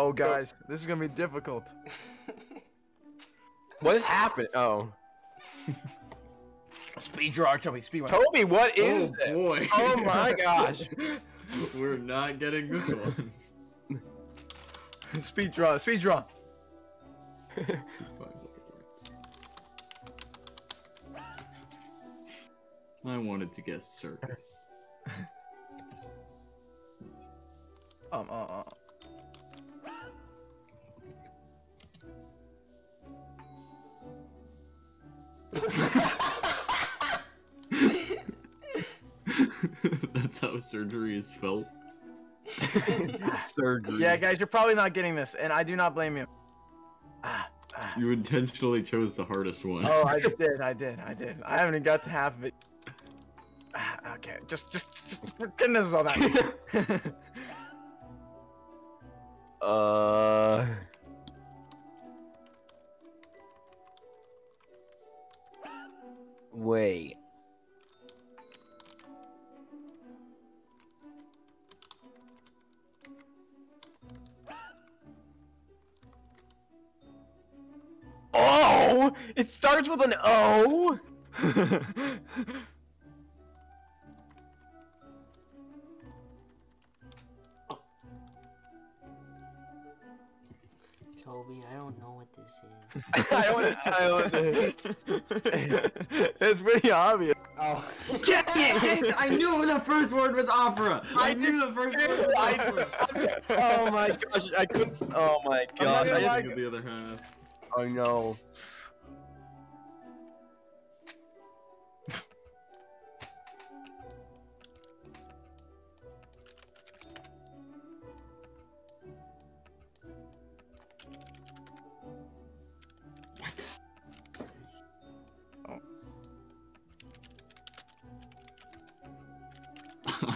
Oh, guys, this is gonna be difficult. What has happened? Oh. Speed draw, Toby. Speed draw. Toby, what is oh it? boy. Oh my gosh. We're not getting this one. Speed draw. Speed draw. Two fives like it worked. I wanted to guess circus. Um. Uh. uh. That's how surgery is felt. Surgery. Yeah, guys, you're probably not getting this, and I do not blame you. Ah. ah. You intentionally chose the hardest one. Oh, I did. I did. I did. I haven't even got to half of it. Ah, okay, just, just, just pretend this is all that. Uh. Wait. Oh! It starts with an O? Toby, I don't know what this is. I don't. I don't. it's pretty obvious. Oh. Dang it, I knew the first word was opera. I knew the first word was opera. oh my gosh! I couldn't. Oh my gosh! I lie. didn't. Think of the other half. Oh no.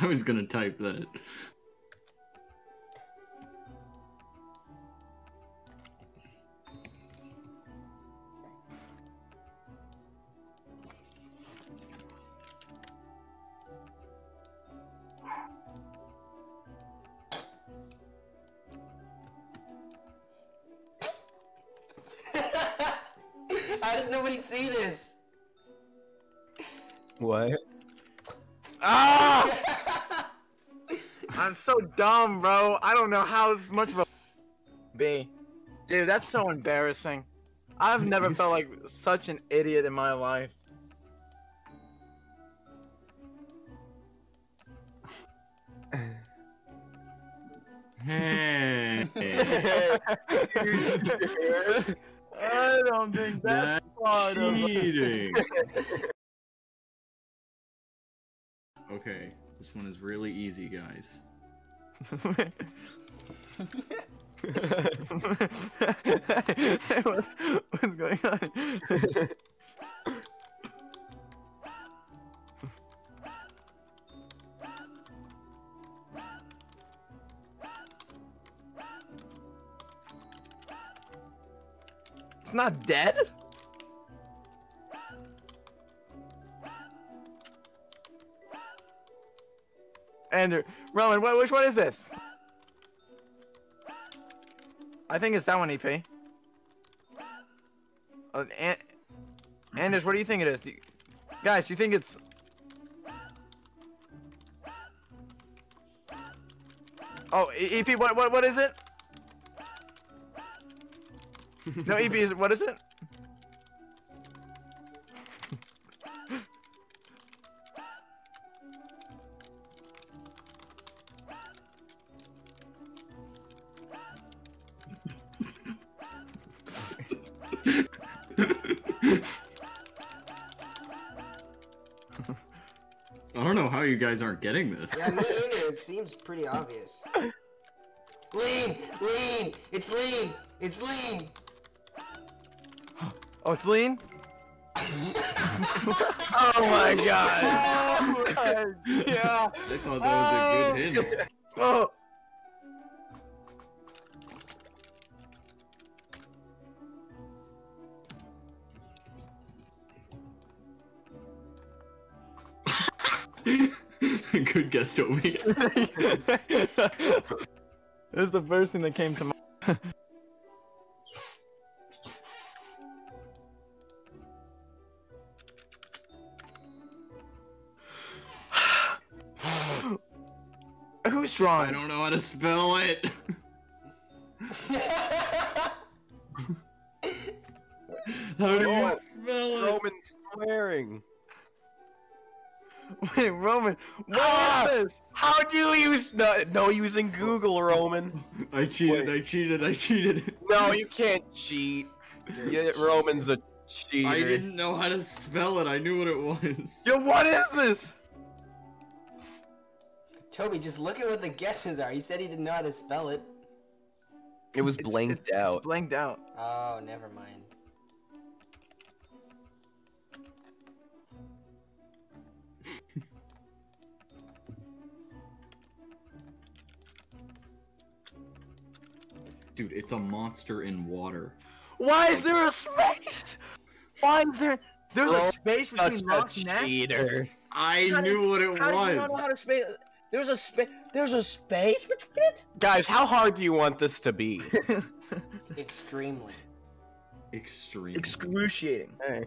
I was gonna type that. How does nobody see this? What? Ah! I'm so dumb, bro. I don't know how much of a B. Dude, that's so embarrassing. I've never felt like such an idiot in my life. I don't think that's part of it. cheating. okay, this one is really easy, guys. What- what's going on? It's not dead? Andrew, Roman, wh- which one is this? I think it's that one, EP. Uh, An- Anders, what do you think it is? Do you- Guys, do you think it's... Oh, EP, what, what, what is it? No, EP, is, what is it? You guys aren't getting this. Yeah, me either. It seems pretty obvious. Lean! Lean! It's lean! It's lean! Oh, it's lean? oh my god! Oh my I thought that was a good hint. Oh! Good guess, Toby. This is the first thing that came to mind. Who's wrong? I don't know how to spell it. How do you spell it? Roman swearing. Wait, Roman. What is this? How do you use no, no using Google, Roman? I cheated, Wait. I cheated, I cheated. No, you can't cheat. Yeah, Roman's a cheater. I didn't know how to spell it. I knew what it was. Yo, what is this? Toby, just look at what the guesses are. He said he didn't know how to spell it. It was blanked it's out. blanked out. Oh, never mind. Dude, it's a monster in water. Why is there a space? Why is there? There's Bro, a oh, space Such between a rock and cheater. I How did- knew what it How did you not know how to space? There's a space. There's a space between it. Guys, how hard do you want this to be? Extremely. Extreme. Excruciating. Hey,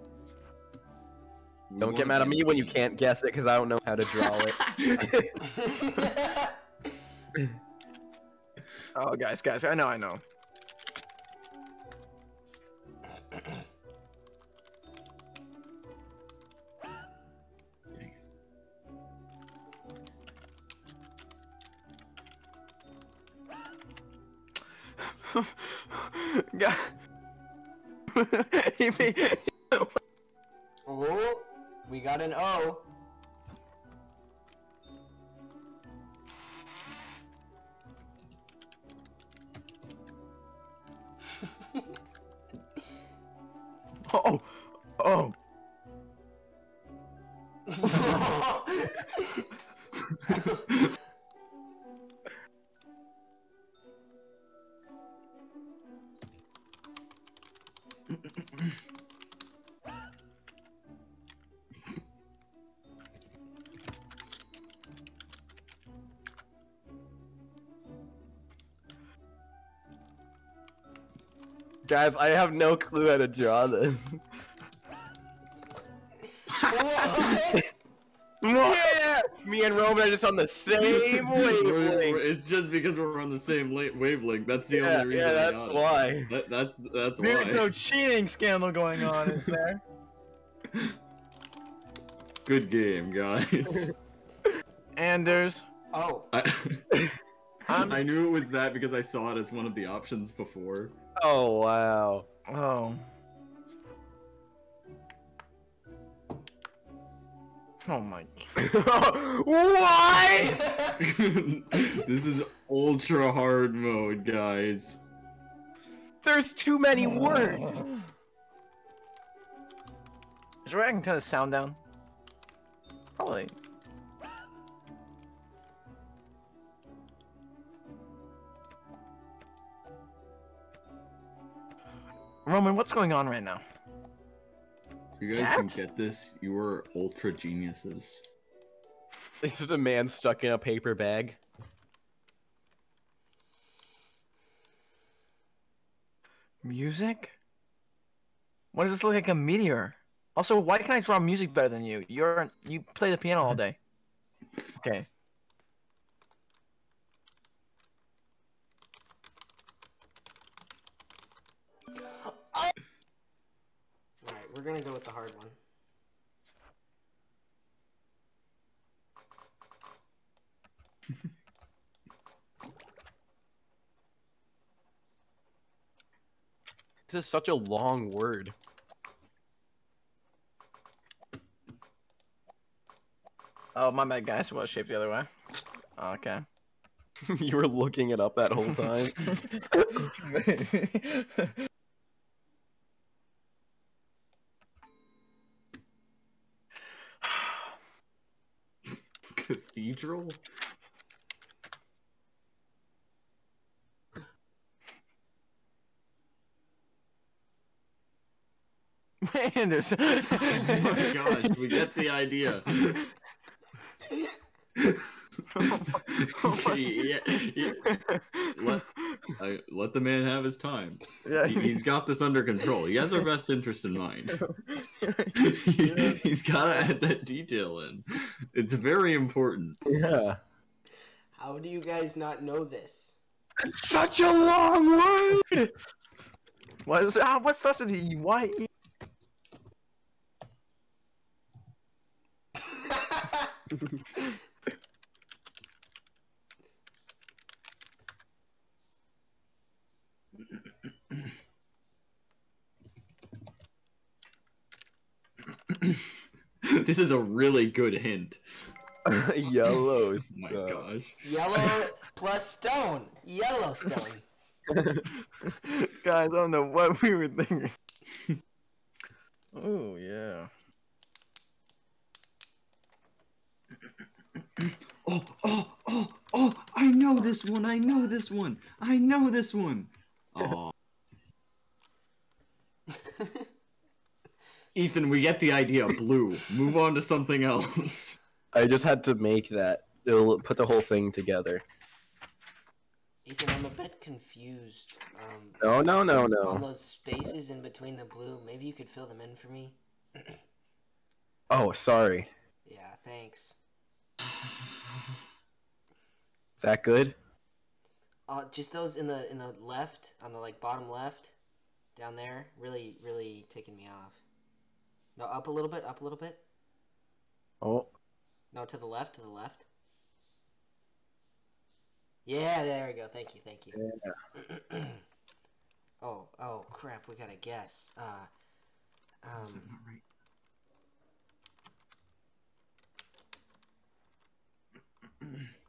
don't get mad at me when you can't guess it because I don't know how to draw it. Oh, guys, guys, I know, I know. God. Oh, we got an O. oh, oh. oh. Guys, I have no clue how to draw this. what? yeah! Me and Roman are just on the same We're- we're- wavelength. it's just because we're on the same wavelength. That's the Yeah, only reason. yeah, I that's got it. why. That, that's that's There's why. no cheating scandal going on, is there? Good game, guys. Anders. Oh, I, um, I knew it was that because I saw it as one of the options before. Oh, wow. Oh. Oh my. Why? this is ultra hard mode, guys. There's too many words. Is there a way I can turn the sound down? Probably. Roman, what's going on right now? If you guys can get this, you are ultra geniuses. It's just a man stuck in a paper bag. Music? Why does this look like a meteor? Also, why can I draw music better than you? You're you play the piano all day. Okay. Hard one. This is such a long word. Oh, my bad, guys. What shape the other way. Oh, okay. you were looking it up that whole time. Cathedral? Anders. Oh my gosh, we get the idea. Oh okay, oh yeah, yeah. Let, I, let the man have his time. Yeah, He, he's got this under control. He has our best interest in mind. he's got to add that detail in. It's very important. Yeah. How do you guys not know this? It's Such a long word. what is ah, what starts with E? Why? This is a really good hint. Yellow. Oh my gosh. Yellow plus stone. Yellowstone. Guys, I don't know what we were thinking. oh yeah. Oh, oh, oh, oh, I know this one. I know this one. I know this one. Oh. Ethan, we get the idea. Blue. Move on to something else. I just had to make that. It'll put the whole thing together. Ethan, I'm a bit confused. Um, No, no, no, All those spaces in between the blue, maybe you could fill them in for me? Oh, sorry. Yeah, thanks. Is that good? Uh, just those in the in the left, on the like bottom left, down there, really, really taking me off. No, up a little bit, up a little bit. Oh, No, to the left, to the left. Yeah, there we go. Thank you, thank you. oh, oh, crap. We gotta guess. Uh, um,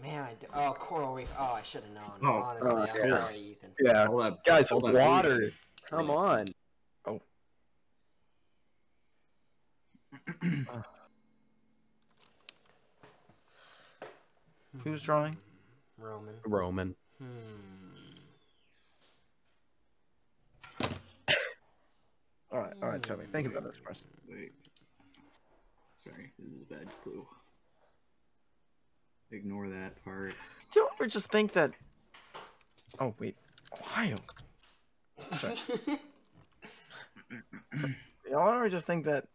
man, I d- oh coral reef. Oh, I should have known. Oh, Honestly, oh, I'm yeah. sorry, Ethan. yeah. hold that, Guys, Hold that water. bullshit. Come on. Oh. Who's drawing? Roman. Roman. Hmm. All right, all right, Toby. Think about this first. Wait. Sorry, this is a bad clue. Ignore that part. Do you ever just think that? Oh wait, Ohio. Sorry. Y'all ever just think that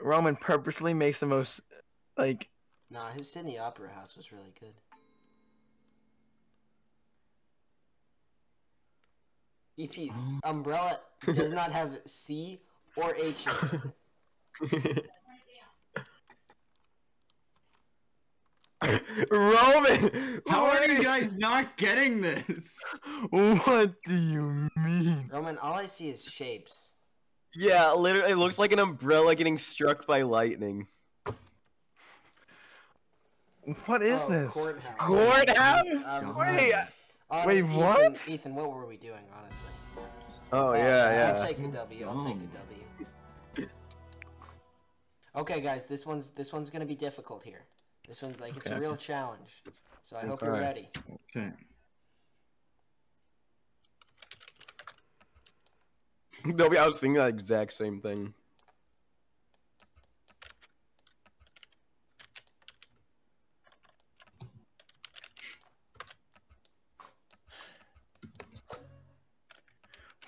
Roman purposely makes the most like nah, his Sydney Opera House was really good. EP oh. umbrella does not have C or H in it. Roman? How are you guys not getting this? What do you mean? Roman, all I see is shapes. Yeah, literally, it looks like an umbrella getting struck by lightning. What is oh, this? Courthouse. Courthouse? Um, Wait, honestly, wait, what? Ethan, Ethan, what were we doing, honestly? Oh Uh, yeah, I'll take the W. I'll take the W. Okay, guys, this one's this one's gonna be difficult here. This one's like it's a real challenge. So I hope you're Okay. ready. Okay. No, I was thinking that exact same thing.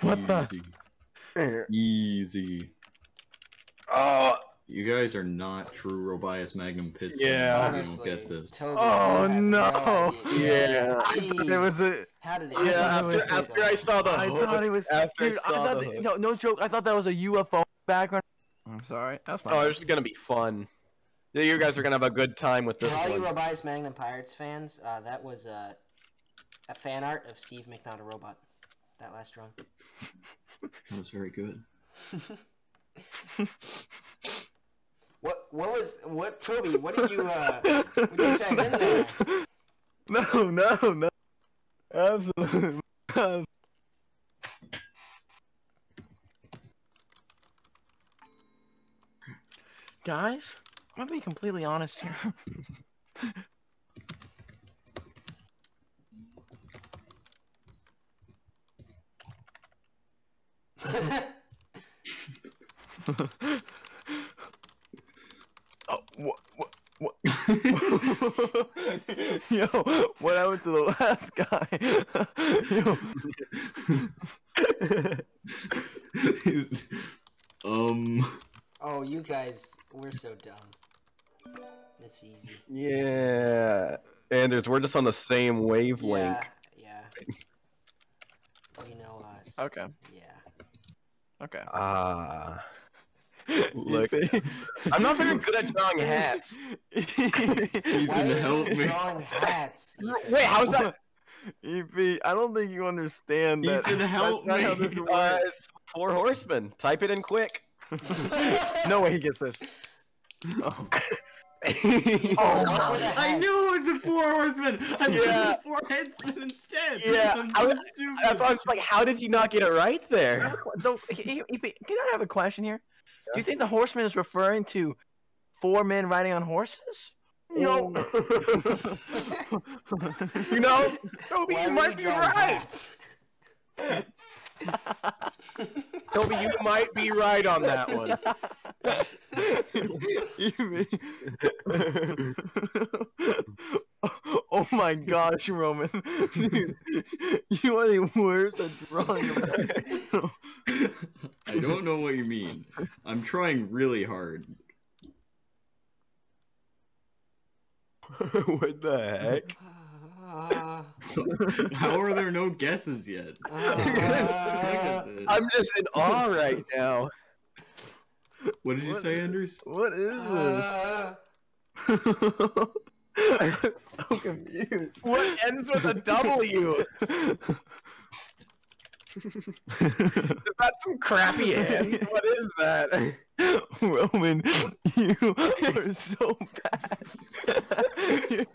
What the? Easy. Easy. Oh, You guys are not true Robias Magnumpitts. Yeah. fans. Honestly, You don't get this. Toby, Oh, you have no. idea. Yeah. It was a. How did it? I yeah. thought it After, was after I saw the I hood, thought it was. after Dude, I I saw thought the that, no, no joke. I thought that was a UFO background. I'm sorry. That's my. Oh, this is gonna be fun. Yeah, you guys are gonna have a good time with For this all you. Robias Magnum Pirates fans, uh, that was uh, a fan art of Steve McNaught a robot. That last drawing. That was very good. What? What was? What? Toby? What did you? Uh, what did you type in there? No, no, no. Absolutely. Guys, I'm gonna be completely honest here. oh, what, what, what? Yo, what happened to the last guy? Yo, um. Oh, you guys, we're so dumb. It's easy. yeah. Anders, we're just on the same wavelength. Yeah, yeah. You know us. okay, Yeah. okay. Ah. Look, I'm not very good at drawing hats. Why Ethan, are you help me. drawing hats? Wait, how's that? EP, I don't think you understand that. Ethan, help that's not how me. this Uh, works. four horsemen. Type it in quick. no way he gets this. Oh. Oh, what I knew it was a four horsemen. I Yeah. yeah. four headsmen instead. Yeah, I'm I was- stupid. That's why I was like, how did you not get it right there? Don't, EP, can I have a question here? Do you think the horseman is referring to four men riding on horses? No. you know, Toby, Why you might be right. Toby, you might be right on that one. oh my gosh, Roman. Dude, you are the worst at drawing. I don't know what you mean. I'm trying really hard. what the heck? Uh, How are there no guesses yet? uh, I'm stuck at this. I'm just in awe right now. What did you What- say, Anders? what is this? uh, I'm so confused. What ends with a W? Is that some crappy ass? What is that? Roman, you are so bad.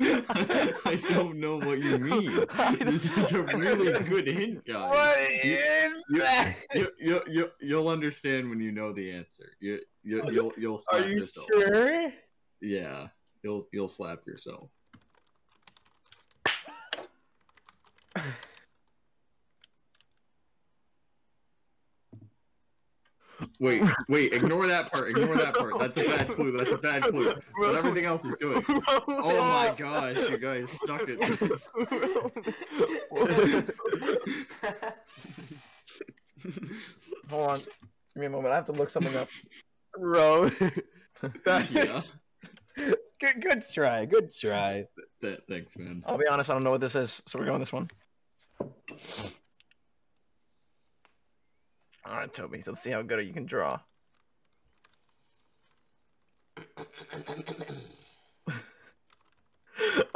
I don't know what you mean. This is a really good hint, guys. What You- is you- that? You, you, you, you'll understand when you know the answer. You, you, you'll, you'll Are you yourself. sure? Yeah, you'll, you'll slap yourself. Wait, wait, ignore that part, ignore that part. That's a bad clue, that's a bad clue. But everything else is good. Oh my gosh, you guys stuck it. Hold on. Give me a moment. I have to look something up. Bro. Yeah, good, good try. Good try. th- thanks, man. I'll be honest, I don't know what this is, so we're going this one. All right, Toby. So let's see how good you can draw.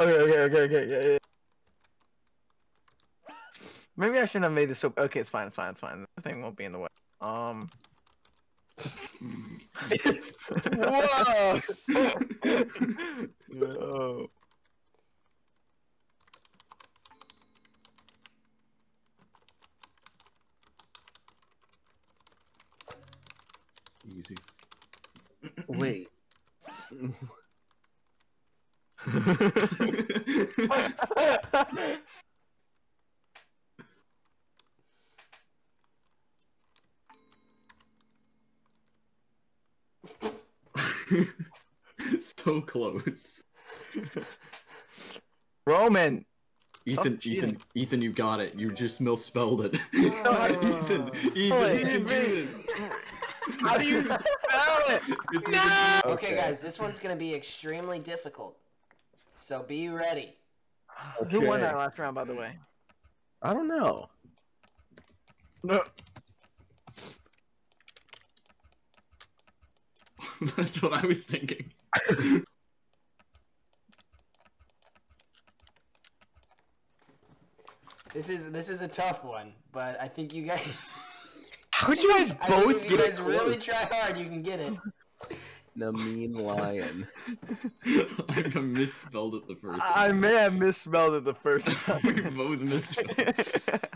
okay, okay, okay, okay, yeah, yeah. Maybe I shouldn't have made this so. Okay, it's fine, it's fine, it's fine. The thing won't be in the way. Um. Whoa! No. Easy. Wait. so close. Roman. Ethan, cheating. Ethan, Ethan, you got it. You just misspelled it. Oh. Ethan, Ethan, Wait, Ethan. How do you spell it? It's No! okay, guys, this one's gonna be extremely difficult. So be ready. Who won Okay. that last round, by the way? I don't know. No. That's what I was thinking. This is this is a tough one, but I think you guys. How'd you guys I think both if you get guys it really try hard, you can get it. The mean lion. I misspelled it the first I time. may have misspelled it the first time. We both misspelled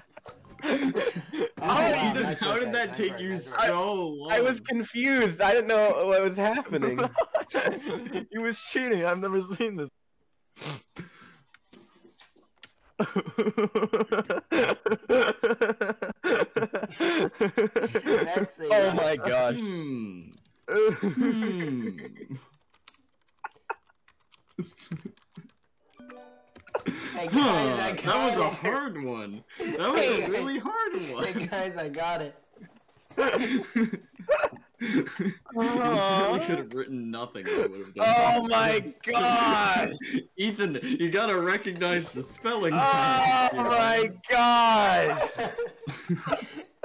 Oh, How, wow, how did that take you so long? I was confused. I didn't know what was happening. he was cheating. I've never seen this. That's a, oh uh, my gosh. Hmm. Hmm. Hey guys, Huh, I got that was a hard one. That was Hey, a really guys. hard Hey one. guys, I got it. you really could have written nothing. I would have done. Oh my gosh! Ethan, you gotta recognize the spelling. Oh my gosh!